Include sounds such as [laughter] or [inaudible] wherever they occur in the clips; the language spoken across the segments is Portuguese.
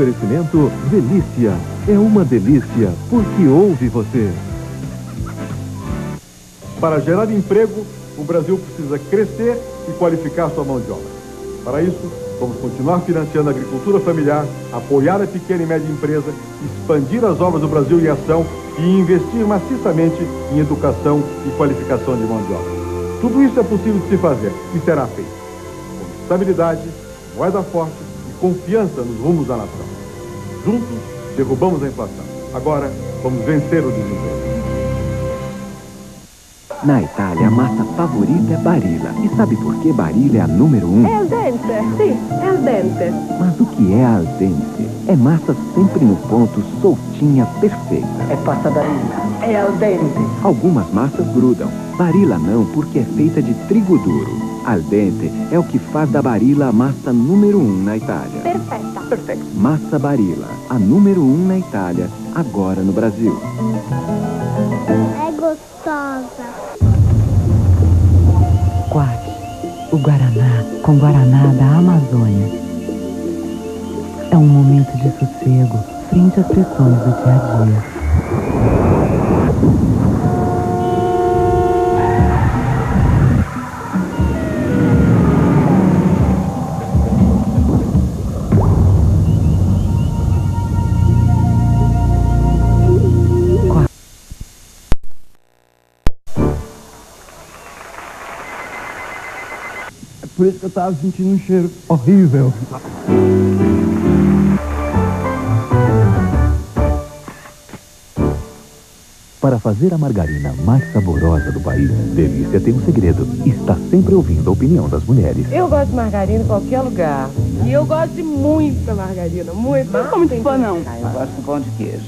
Oferecimento Delícia. É uma delícia porque ouve você. Para gerar emprego, o Brasil precisa crescer e qualificar sua mão de obra. Para isso, vamos continuar financiando a agricultura familiar, apoiar a pequena e média empresa, expandir as obras do Brasil em ação e investir maciçamente em educação e qualificação de mão de obra. Tudo isso é possível de se fazer e será feito. Com estabilidade, moeda forte confiança nos rumos da nação. Juntos, derrubamos a inflação. Agora, vamos vencer o desemprego. Na Itália, a massa favorita é Barilla. E sabe por que Barilla é a número um? É al dente, sim, é al dente. Mas o que é al dente? É massa sempre no ponto, soltinha, perfeita. É pasta Barilla. É al dente. Algumas massas grudam. Barilla não, porque é feita de trigo duro. Al dente é o que faz da Barilla a massa número um na Itália. Perfetta. Perfeito. Massa Barilla, a número um na Itália, agora no Brasil. É gostosa. Quat, o Guaraná com Guaraná da Amazônia. É um momento de sossego frente às pressões do dia a dia. Por isso que eu tava sentindo um cheiro horrível. Para fazer a margarina mais saborosa do país, Delícia tem um segredo. Está sempre ouvindo a opinião das mulheres. Eu gosto de margarina em qualquer lugar. E eu gosto de muita margarina, muito. Não sou muito fã, não. Ah, eu gosto com pão de queijo.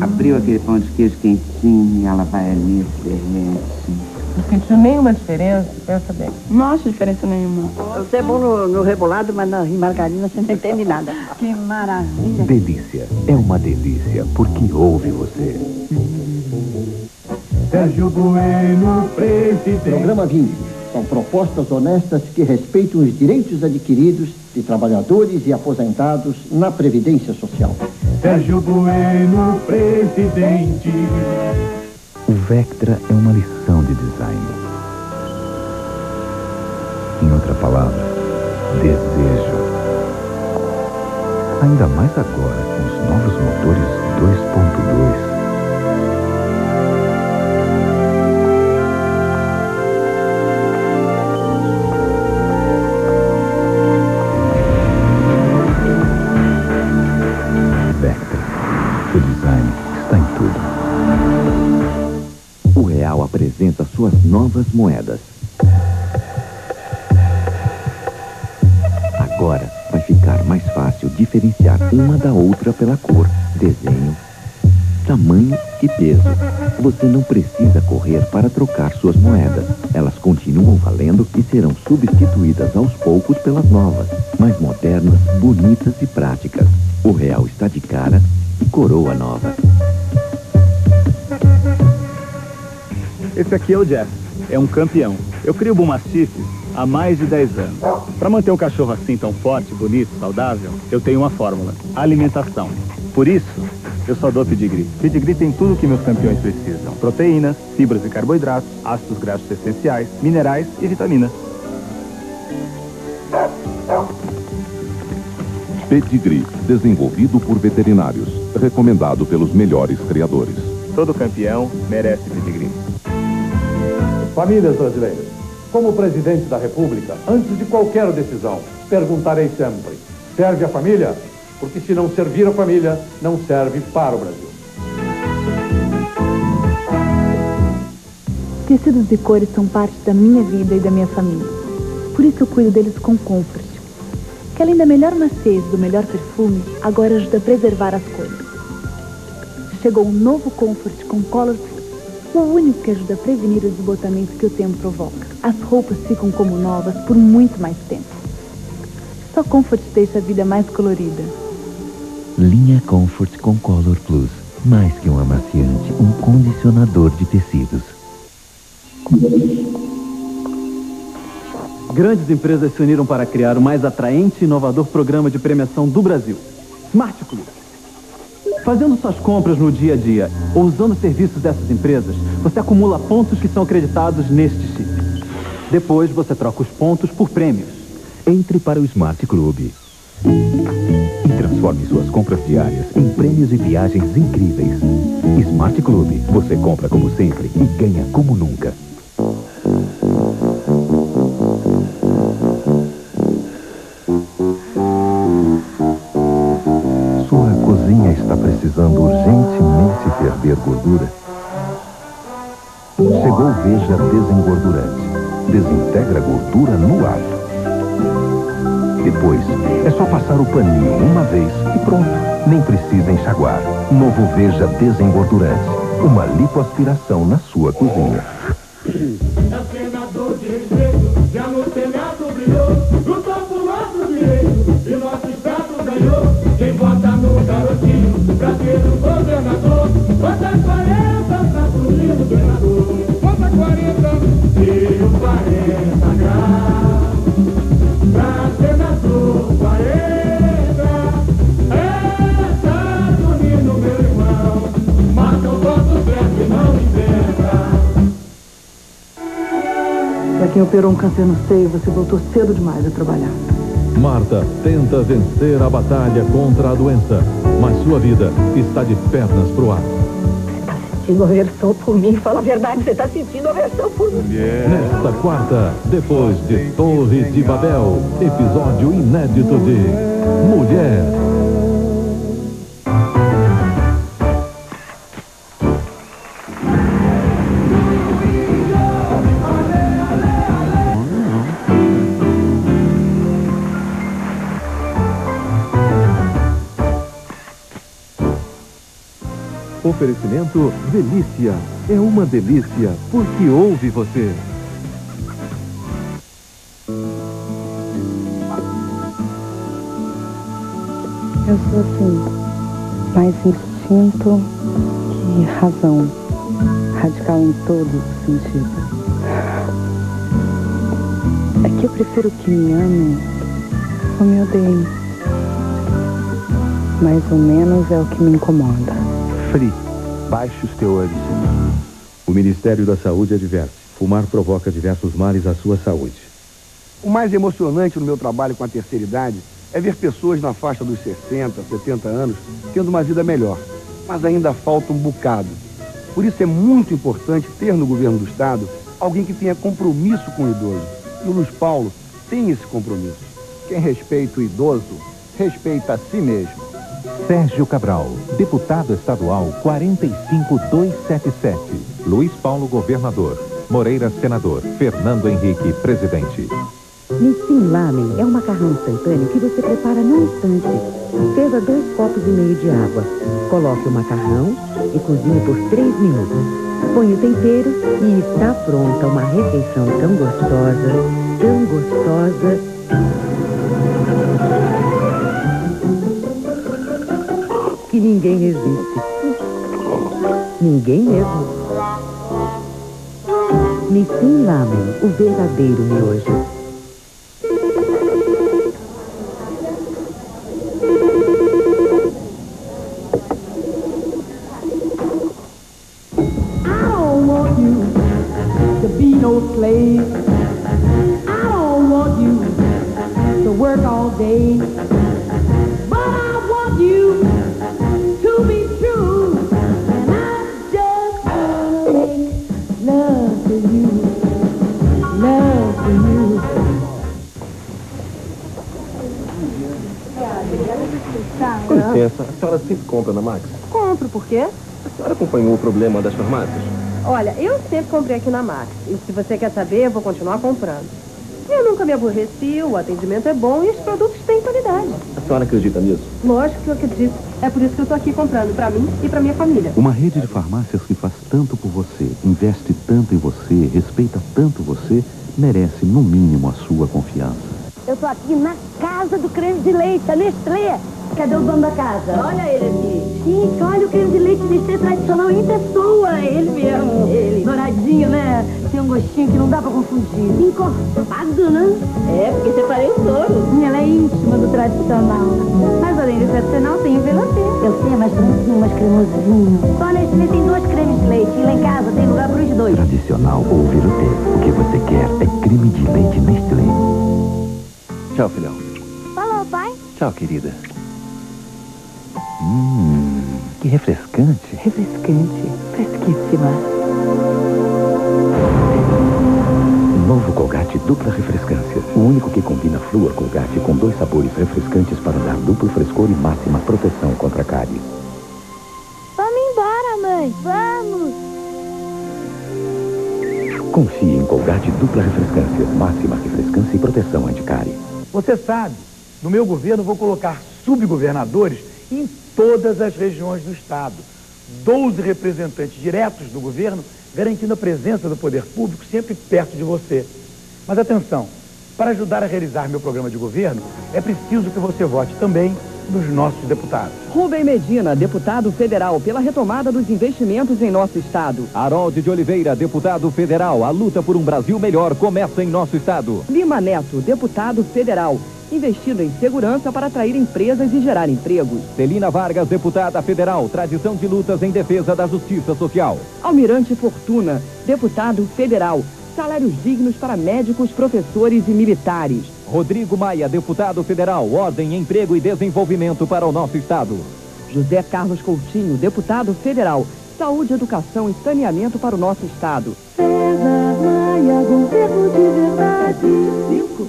Abriu aquele pão de queijo quentinho e ela vai ali, derrete. Não sentiu nenhuma diferença, pensa bem. Não acho diferença nenhuma. Você é bom no, no rebolado, mas na, em margarina você não entende nada. Que maravilha. Delícia é uma delícia porque ouve você. Sérgio Bueno, presidente. Programa 20. São propostas honestas que respeitam os direitos adquiridos de trabalhadores e aposentados na Previdência Social. Sérgio Bueno, presidente. O Vectra é uma lição palavra, desejo. Ainda mais agora com os novos motores 2.2. Vectra. O design está em tudo. O Real apresenta suas novas moedas. Uma da outra pela cor, desenho, tamanho e peso. Você não precisa correr para trocar suas moedas. Elas continuam valendo e serão substituídas aos poucos pelas novas, mais modernas, bonitas e práticas. O Real está de cara e coroa nova. Esse aqui é o Jeff. É um campeão. Eu crio Mastiff há mais de 10 anos. Para manter um cachorro assim tão forte, bonito, saudável, eu tenho uma fórmula. Alimentação. Por isso, eu só dou pedigree. Pedigree tem tudo o que meus campeões precisam. Proteínas, fibras e carboidratos, ácidos graxos essenciais, minerais e vitaminas. Pedigree, desenvolvido por veterinários, recomendado pelos melhores criadores. Todo campeão merece pedigree. Famílias brasileiras, como presidente da República, antes de qualquer decisão, perguntarei sempre: serve a família? Porque se não servir a família, não serve para o Brasil. Tecidos e cores são parte da minha vida e da minha família. Por isso eu cuido deles com Comfort, que além da melhor maciez e do melhor perfume, agora ajuda a preservar as cores. Chegou um novo Comfort com Color o único que ajuda a prevenir o desbotamento que o tempo provoca. As roupas ficam como novas por muito mais tempo. Só Comfort deixa a vida mais colorida. Linha Comfort com Color Plus. Mais que um amaciante, um condicionador de tecidos. Grandes empresas se uniram para criar o mais atraente e inovador programa de premiação do Brasil. Smart Club. Fazendo suas compras no dia a dia ou usando serviços dessas empresas, você acumula pontos que são acreditados neste chip. Depois você troca os pontos por prêmios. Entre para o Smart Club. E transforme suas compras diárias em prêmios e viagens incríveis. Smart Club. Você compra como sempre e ganha como nunca. Precisando urgentemente perder gordura? Chegou Veja Desengordurante. Desintegra gordura no ato. Depois, é só passar o paninho uma vez e pronto. Nem precisa enxaguar. Novo Veja Desengordurante. Uma lipoaspiração na sua cozinha. É. Quem vota no garotinho pra ser o governador, vota 40 pra subir o governador. Vota 40 e o 40 graus. Pra senador 40, é Saturnino, meu irmão. Marca o voto certo e não inventa. Pra quem operou um câncer no seio, você voltou cedo demais a trabalhar. Marta tenta vencer a batalha contra a doença, mas sua vida está de pernas pro ar. Sentindo aversão por mim, fala a verdade, você tá sentindo aversão por mim. Nesta quarta, depois de Torres de Babel, episódio inédito de Mulher. Oferecimento Delícia. É uma delícia porque ouve você. Eu sou assim, mais instinto que razão, radical em todos os sentidos. É que eu prefiro que me amem ou me odeiem. Mais ou menos é o que me incomoda. Free. Baixos teores. O Ministério da Saúde adverte. Fumar provoca diversos males à sua saúde. O mais emocionante no meu trabalho com a terceira idade é ver pessoas na faixa dos 60, 70 anos tendo uma vida melhor. Mas ainda falta um bocado. Por isso é muito importante ter no governo do Estado alguém que tenha compromisso com o idoso. E o Luiz Paulo tem esse compromisso. Quem respeita o idoso, respeita a si mesmo. Sérgio Cabral, deputado estadual 45277. Luiz Paulo, governador. Moreira, senador. Fernando Henrique, presidente. Nissin Lamen é um macarrão instantâneo que você prepara num instante. Ferva dois copos e meio de água. Coloque o macarrão e cozinhe por três minutos. Põe o tempero e está pronta uma refeição tão gostosa, tão gostosa. Ninguém resiste. Ninguém mesmo. Nissin Lamen, o verdadeiro miojo. Com licença, a senhora sempre compra na Max? Compro, por quê? A senhora acompanhou o problema das farmácias? Olha, eu sempre comprei aqui na Max. E se você quer saber, eu vou continuar comprando. Eu nunca me aborreci, o atendimento é bom e os produtos têm qualidade. A senhora acredita nisso? Lógico que eu acredito. É por isso que eu tô aqui comprando, pra mim e pra minha família. Uma rede de farmácias que faz tanto por você, investe tanto em você, respeita tanto você, merece, no mínimo, a sua confiança. Eu tô aqui na casa do creme de leite, a Nestlé. Cadê o dono da casa? Olha ele aqui. Gente, olha o creme de leite Nestlé tradicional em pessoa. Ele mesmo. Ele. Douradinho, né? Tem um gostinho que não dá pra confundir. Encorpado, né? É, porque separei o touro. Ela é íntima do tradicional. Mas além Nestlé tradicional tem o Velatê. Eu sei, é mais docinho, mais cremosinho. Só a Nestlé tem dois cremes de leite. E lá em casa tem lugar para os dois. Tradicional ou Virutê. O que você quer é creme de leite Nestlé. Tchau, filhão. Falou, pai. Tchau, querida. Hum, que refrescante. Refrescante. Fresquíssima. Novo Colgate Dupla Refrescância. O único que combina Flúor Colgate com dois sabores refrescantes para dar duplo frescor e máxima proteção contra cáries. Vamos embora, mãe. Vamos. Confie em Colgate Dupla Refrescância. Máxima refrescância e proteção anti-cárie. Você sabe, no meu governo vou colocar subgovernadores em todas as regiões do Estado. Doze representantes diretos do governo, garantindo a presença do poder público sempre perto de você. Mas atenção, para ajudar a realizar meu programa de governo, é preciso que você vote também nos nossos deputados. Rubem Medina, deputado federal, pela retomada dos investimentos em nosso estado. Harold de Oliveira, deputado federal. A luta por um Brasil melhor começa em nosso estado. Lima Neto, deputado federal, investindo em segurança para atrair empresas e gerar empregos. Celina Vargas, deputada federal. Tradição de lutas em defesa da justiça social. Almirante Fortuna, deputado federal. Salários dignos para médicos, professores e militares. Rodrigo Maia, deputado federal. Ordem, emprego e desenvolvimento para o nosso estado. José Carlos Coutinho, deputado federal. Saúde, educação e saneamento para o nosso estado. César Maia, governo de verdade. Cinco.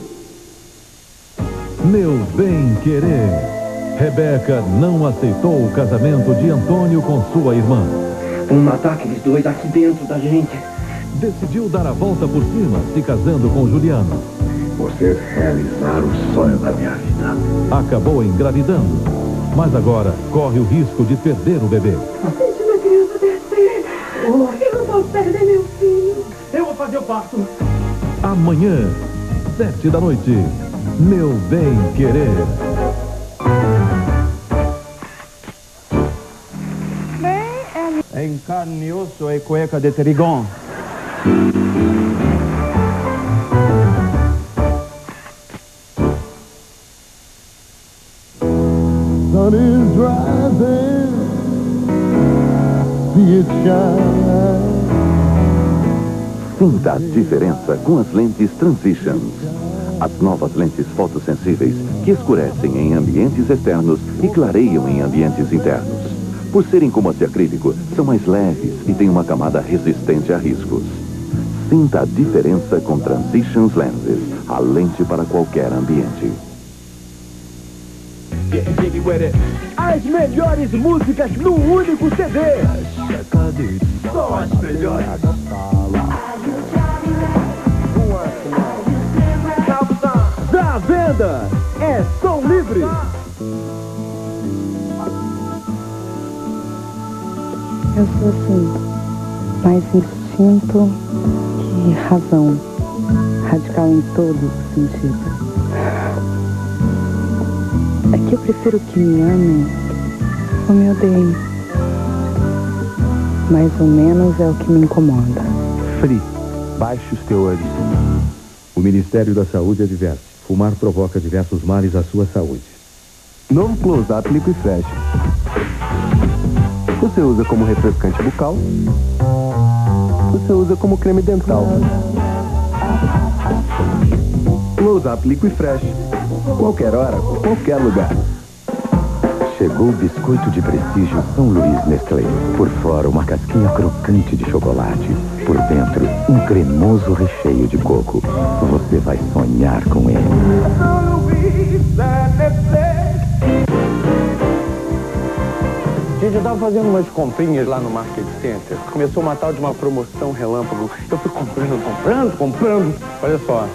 Meu bem querer. Rebeca não aceitou o casamento de Antônio com sua irmã. Vamos matar aqueles dois aqui dentro da gente. Decidiu dar a volta por cima, se casando com Juliano. Vocês realizaram o sonho da minha vida. Acabou engravidando, mas agora corre o risco de perder o bebê. Deixa uma criança descer. Eu não posso perder meu filho. Eu vou fazer o parto. Amanhã, sete da noite, Meu Bem Querer. Em carne e osso e cueca de trigão. Sinta a diferença com as lentes Transitions. As novas lentes fotossensíveis que escurecem em ambientes externos e clareiam em ambientes internos. Por serem como as de acrílico, são mais leves e têm uma camada resistente a riscos. Sinta a diferença com Transitions Lenses, a lente para qualquer ambiente. As melhores músicas num único CD. Só as melhores. Da venda é som livre. Eu sou assim, mais instinto razão. Radical em todos os sentidos. É que eu prefiro que me amem ou me odeiem. Mais ou menos é o que me incomoda. Free. Baixe os teores. O Ministério da Saúde adverte. Fumar provoca diversos males à sua saúde. Novo Close-Up Liquid Fresh. Você usa como refrescante bucal. Você usa como creme dental. Close-Up Liquid Fresh. Qualquer hora, qualquer lugar. Chegou o biscoito de prestígio São Luís Nestlé. Por fora, uma casquinha crocante de chocolate. Por dentro, um cremoso recheio de coco. Você vai sonhar com ele. Gente, eu tava fazendo umas comprinhas lá no Market Center. Começou uma tal de uma promoção relâmpago. Eu fui comprando, comprando, comprando. Olha só.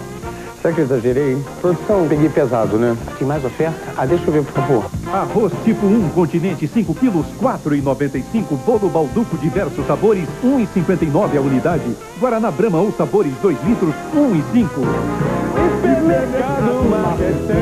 Será que eu exagerei? Produção, peguei pesado, né? Tem mais oferta? Ah, deixa eu ver, por favor. Arroz tipo 1, continente 5 quilos, 4,95. Bolo balduco, diversos sabores, 1,59 a unidade. Guaraná Brahma ou sabores 2 litros, 1,5. Supermercado Market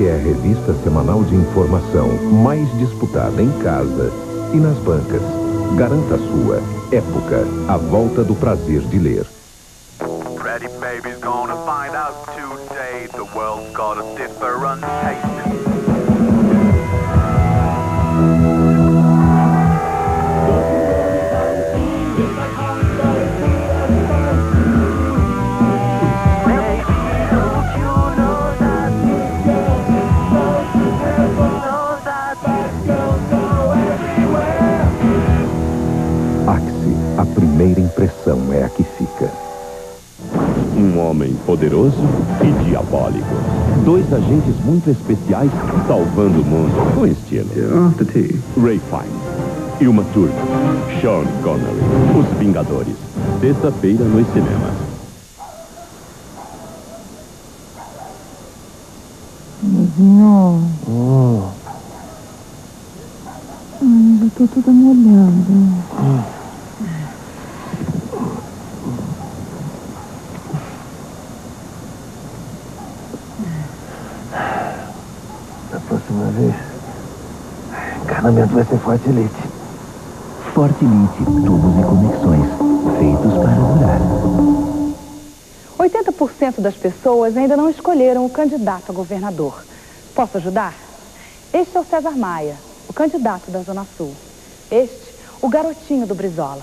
que é a revista semanal de informação mais disputada em casa e nas bancas. Garanta a sua. Época, a volta do prazer de ler. Poderoso e diabólico. Dois agentes muito especiais salvando o mundo com estilo. Ray Fiennes e uma turma. Sean Connery. Os Vingadores. Sexta-feira nos cinemas. Vizinho. Ai, eu tô toda molhada. Da encanamento vai ser forte elite. Forte Elite, tubos e conexões, feitos para durar. 80% das pessoas ainda não escolheram o candidato a governador. Posso ajudar? Este é o César Maia, o candidato da Zona Sul. Este, o garotinho do Brizola.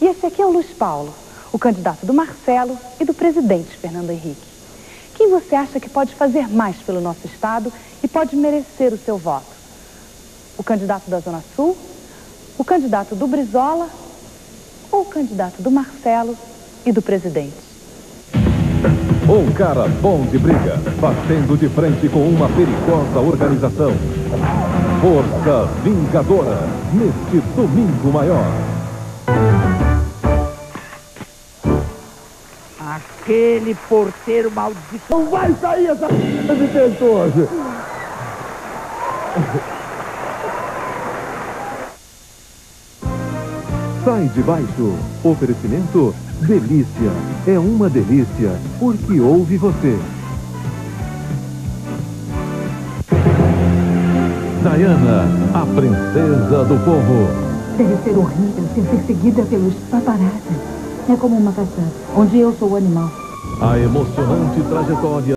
E esse aqui é o Luiz Paulo, o candidato do Marcelo e do presidente Fernando Henrique. Quem você acha que pode fazer mais pelo nosso estado e pode merecer o seu voto? O candidato da Zona Sul? O candidato do Brizola? Ou o candidato do Marcelo e do presidente? Um cara bom de briga, batendo de frente com uma perigosa organização. Força Vingadora, neste domingo maior. Aquele porteiro maldito. Não vai sair essa [laughs] de detentor. Sai de baixo. Oferecimento Delícia. É uma delícia, porque ouve você. Diana, a princesa do povo. Deve ser horrível ser perseguida pelos paparazzi. É como uma caçada, onde eu sou o animal. A emocionante trajetória